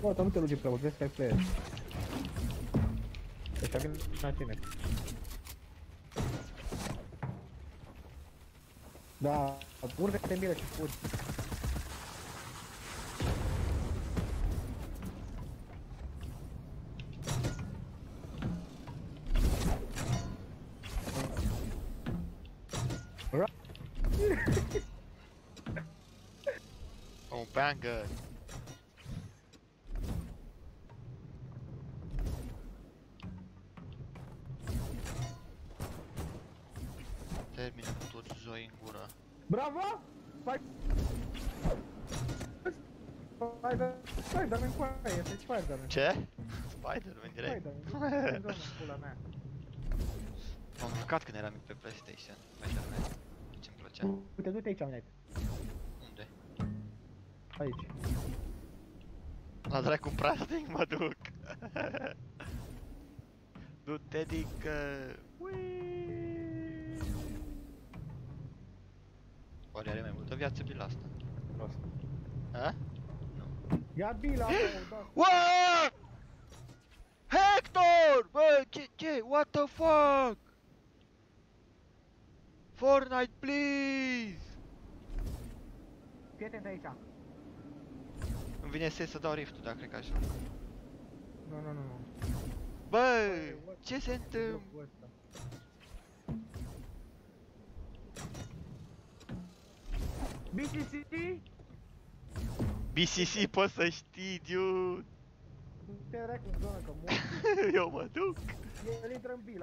Pô, toma teu loot pra você, você quer Deixa é. eu vir aqui, né? Da que tem mira que foda. good. Termină cu toți zoi în gură. Bravo! Fai... Spider... Spider-Man cu aia, este Spider-Man. Ce? Spider-Man direct. Spider-Man, în zonă, pula mea. M-am jucat când eram mic pe PlayStation. Spider-Man. Ce-mi plăcea. Uite, du-te aici, Amnet. Unde? Aici. La dracu praznic mă duc. Du-te dică. Ui. Oare are mai multă viață Bill asta? Prost. A? Ia bila acolo, da. What? Hector! Bă, ce, ce? What the fuck? Fortnite, please! Fii atent aici. Îmi vine să să dau riftul, dar cred că așa. Nu, nu, nu, nu. Bă, ce se întâmplă? BCC? BCC poți să știi, dude! Te rec în zonă că mor. Eu mă duc! El intră în bila.